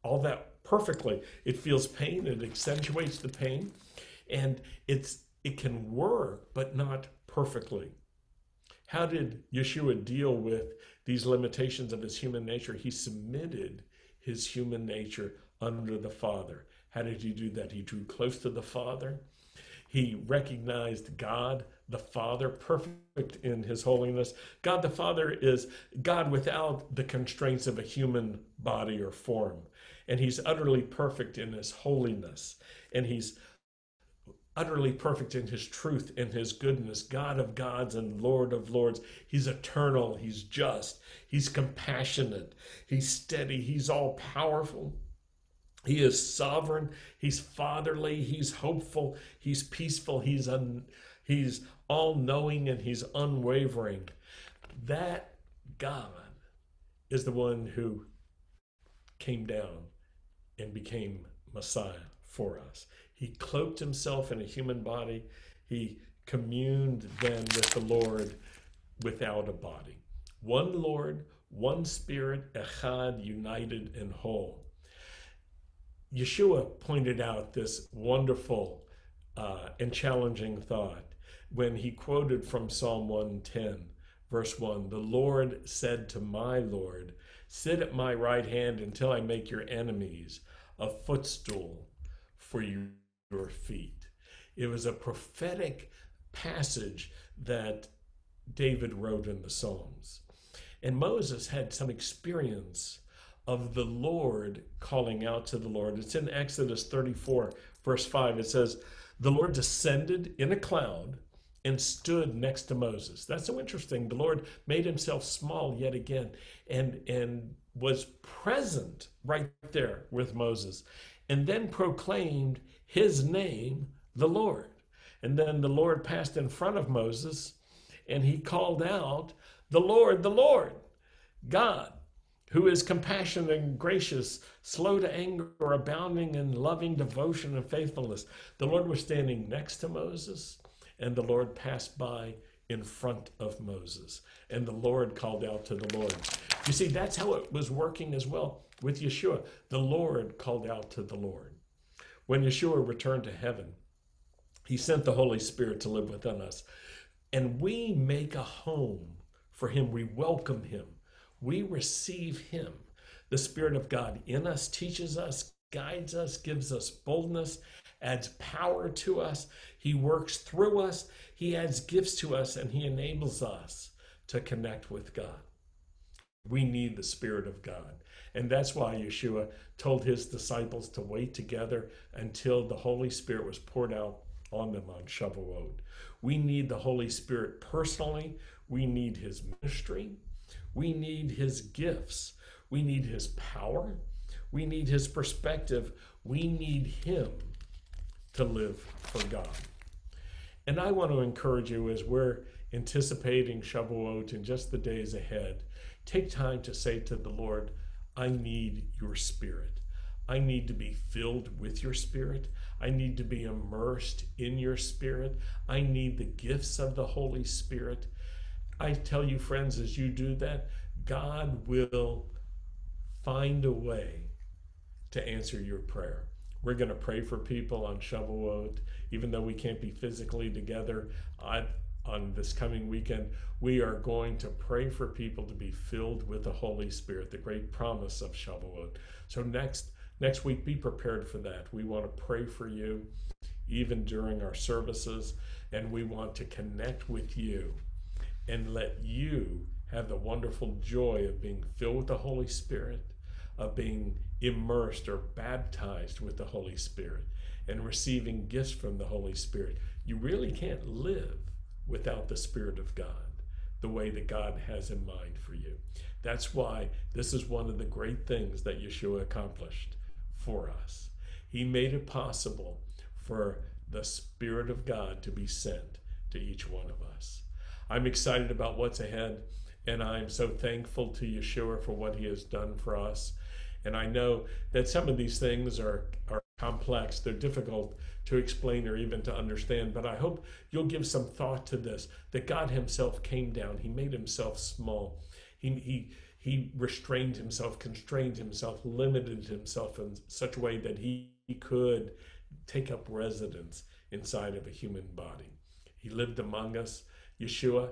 all that perfectly. It feels pain, it accentuates the pain, and it's it can work, but not perfectly. How did Yeshua deal with these limitations of his human nature, he submitted his human nature under the Father. How did he do that? He drew close to the Father. He recognized God the Father, perfect in his holiness. God the Father is God without the constraints of a human body or form. And he's utterly perfect in his holiness. And he's utterly perfect in his truth and his goodness, God of gods and Lord of lords. He's eternal, he's just, he's compassionate, he's steady, he's all powerful. He is sovereign, he's fatherly, he's hopeful, he's peaceful, he's un, he's all-knowing and he's unwavering. That God is the one who came down and became Messiah for us. He cloaked himself in a human body. He communed then with the Lord without a body. One Lord, one Spirit, Echad, united and whole. Yeshua pointed out this wonderful uh, and challenging thought when he quoted from Psalm 110, verse 1 The Lord said to my Lord, Sit at my right hand until I make your enemies a footstool for you your feet. It was a prophetic passage that David wrote in the Psalms. And Moses had some experience of the Lord calling out to the Lord. It's in Exodus 34, verse 5. It says, The Lord descended in a cloud and stood next to Moses. That's so interesting. The Lord made himself small yet again and, and was present right there with Moses and then proclaimed his name, the Lord. And then the Lord passed in front of Moses and he called out, The Lord, the Lord, God, who is compassionate and gracious, slow to anger, abounding in loving devotion and faithfulness. The Lord was standing next to Moses, and the Lord passed by in front of Moses. And the Lord called out to the Lord. You see, that's how it was working as well with Yeshua. The Lord called out to the Lord. When Yeshua returned to heaven, he sent the Holy Spirit to live within us. And we make a home for him. We welcome him. We receive him. The Spirit of God in us teaches us, guides us, gives us boldness, adds power to us. He works through us. He adds gifts to us, and he enables us to connect with God. We need the Spirit of God. And that's why Yeshua told his disciples to wait together until the Holy Spirit was poured out on them on Shavuot. We need the Holy Spirit personally. We need his ministry. We need his gifts. We need his power. We need his perspective. We need him to live for God. And I want to encourage you as we're anticipating Shavuot in just the days ahead, take time to say to the Lord, I need your spirit. I need to be filled with your spirit. I need to be immersed in your spirit. I need the gifts of the Holy Spirit. I tell you, friends, as you do that, God will find a way to answer your prayer. We're going to pray for people on Shavuot, even though we can't be physically together I, on this coming weekend. We are going to pray for people to be filled with the Holy Spirit, the great promise of Shavuot. So next next week, be prepared for that. We want to pray for you, even during our services, and we want to connect with you and let you have the wonderful joy of being filled with the Holy Spirit, of being immersed or baptized with the Holy Spirit, and receiving gifts from the Holy Spirit. You really can't live without the Spirit of God the way that God has in mind for you. That's why this is one of the great things that Yeshua accomplished for us. He made it possible for the Spirit of God to be sent to each one of us. I'm excited about what's ahead, and I'm so thankful to Yeshua for what He has done for us. And I know that some of these things are, are complex, they're difficult to explain or even to understand, but I hope you'll give some thought to this that God Himself came down, He made Himself small. He, he, he restrained himself, constrained himself, limited himself in such a way that he, he could take up residence inside of a human body. He lived among us. Yeshua,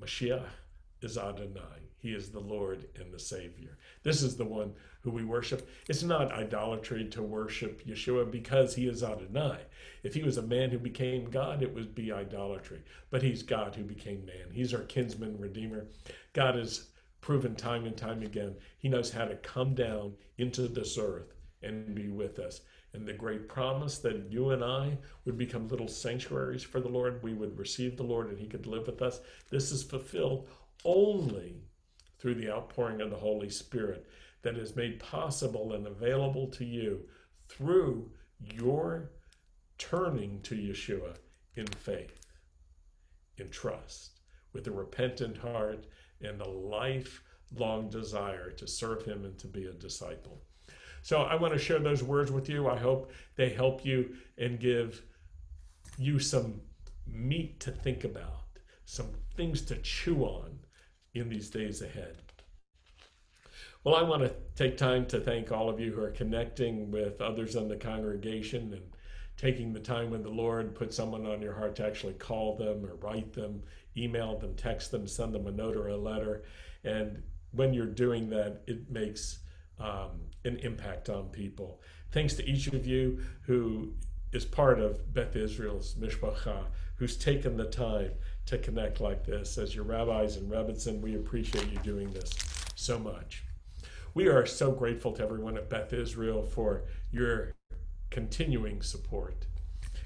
Mashiach, is Adonai. He is the Lord and the Savior. This is the one who we worship. It's not idolatry to worship Yeshua because he is Adonai. If he was a man who became God, it would be idolatry. But he's God who became man. He's our kinsman redeemer. God has proven time and time again. He knows how to come down into this earth and be with us. And the great promise that you and I would become little sanctuaries for the Lord, we would receive the Lord and He could live with us. This is fulfilled only through the outpouring of the Holy Spirit that is made possible and available to you through your turning to Yeshua in faith, in trust, with a repentant heart and a lifelong desire to serve Him and to be a disciple. So I want to share those words with you. I hope they help you and give you some meat to think about, some things to chew on in these days ahead. Well, I want to take time to thank all of you who are connecting with others in the congregation and taking the time when the Lord put someone on your heart to actually call them or write them, email them, text them, send them a note or a letter. And when you're doing that, it makes um, an impact on people. Thanks to each of you who is part of Beth Israel's Mishpacha, who's taken the time to connect like this. As your rabbis and rebbetzin, we appreciate you doing this so much. We are so grateful to everyone at Beth Israel for your continuing support.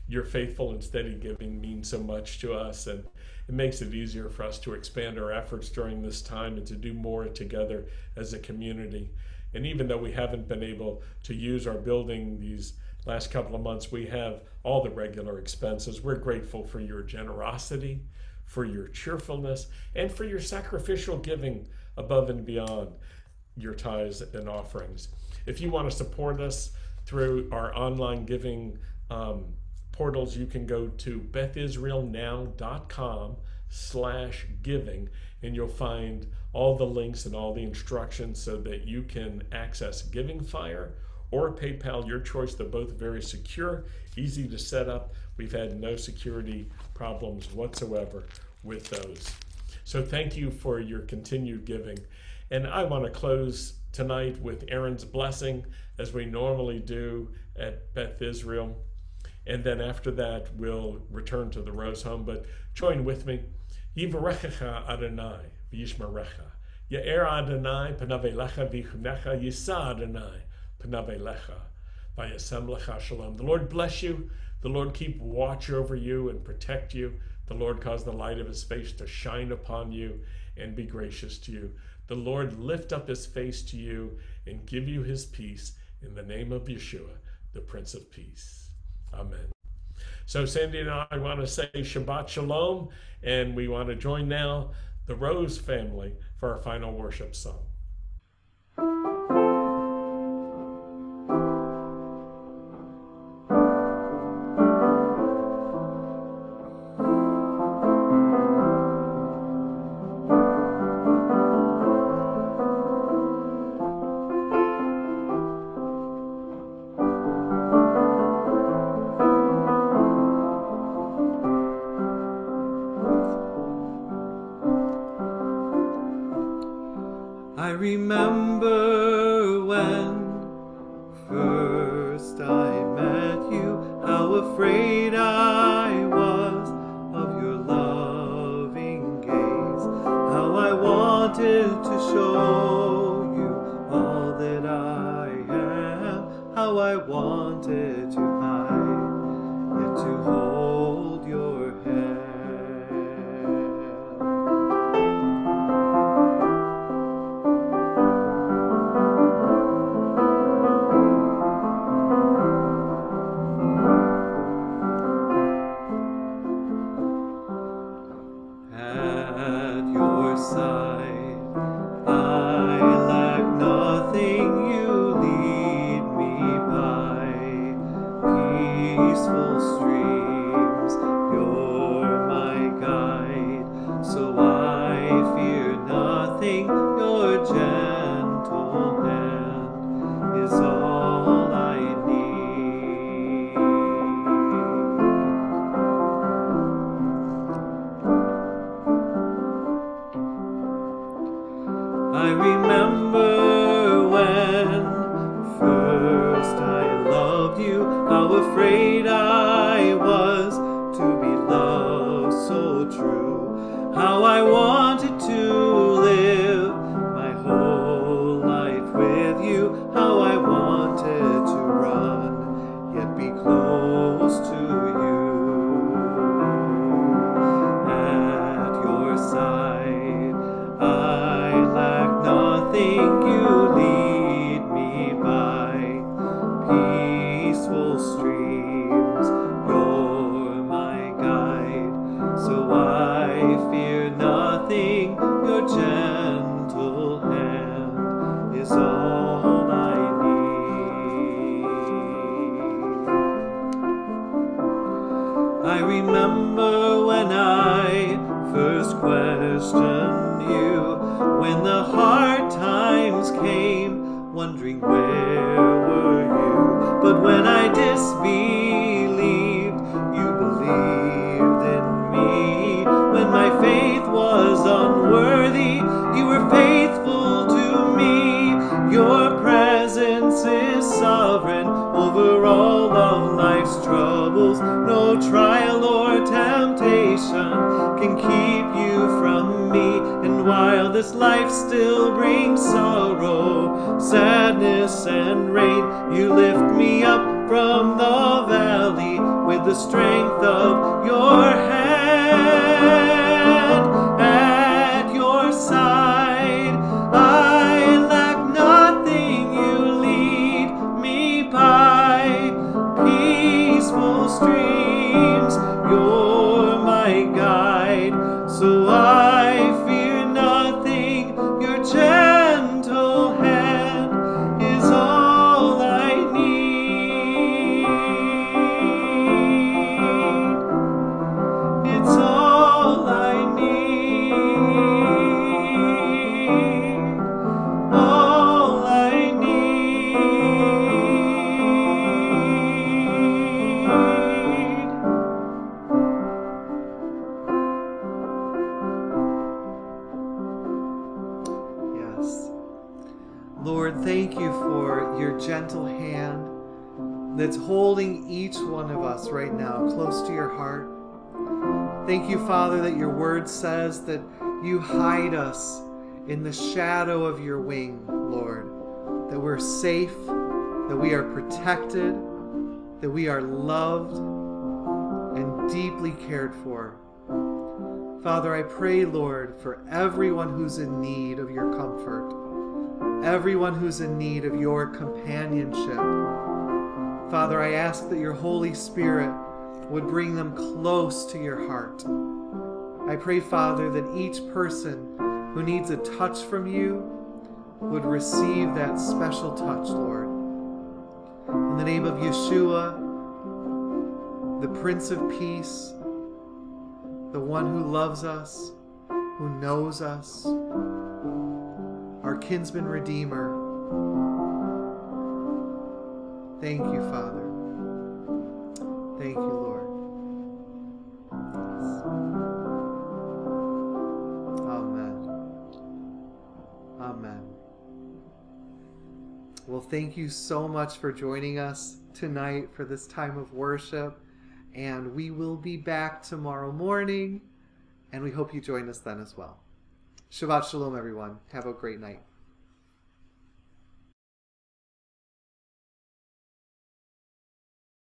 Your faithful and steady giving means so much to us, and it makes it easier for us to expand our efforts during this time and to do more together as a community. And even though we haven't been able to use our building these last couple of months, we have all the regular expenses. We're grateful for your generosity, for your cheerfulness, and for your sacrificial giving above and beyond your tithes and offerings. If you want to support us, through our online giving um, portals, you can go to bethisraelnow.com slash giving and you'll find all the links and all the instructions so that you can access Giving Fire or PayPal, your choice. They're both very secure, easy to set up. We've had no security problems whatsoever with those. So thank you for your continued giving. And I want to close tonight with Aaron's blessing, as we normally do at Beth Israel. And then after that, we'll return to the Rose Home. But join with me. Yivarechecha Adonai v'yishmarecha. Ya'er Adonai panavelecha v'chunecha yisa Adonai v'yasem lecha shalom. The Lord bless you. The Lord keep watch over you and protect you. The Lord cause the light of his face to shine upon you and be gracious to you. The Lord lift up his face to you and give you his peace in the name of Yeshua, the Prince of Peace. Amen. So, Sandy and I want to say Shabbat Shalom, and we want to join now the Rose family for our final worship song. Your word says that you hide us in the shadow of your wing, Lord, that we're safe, that we are protected, that we are loved and deeply cared for. Father, I pray, Lord, for everyone who's in need of your comfort, everyone who's in need of your companionship. Father, I ask that your Holy Spirit would bring them close to your heart. I pray, Father, that each person who needs a touch from you would receive that special touch, Lord. In the name of Yeshua, the Prince of Peace, the one who loves us, who knows us, our kinsman redeemer. Thank you, Father. Thank you, Lord. Amen. Well, thank you so much for joining us tonight for this time of worship. And we will be back tomorrow morning. And we hope you join us then as well. Shabbat Shalom, everyone. Have a great night.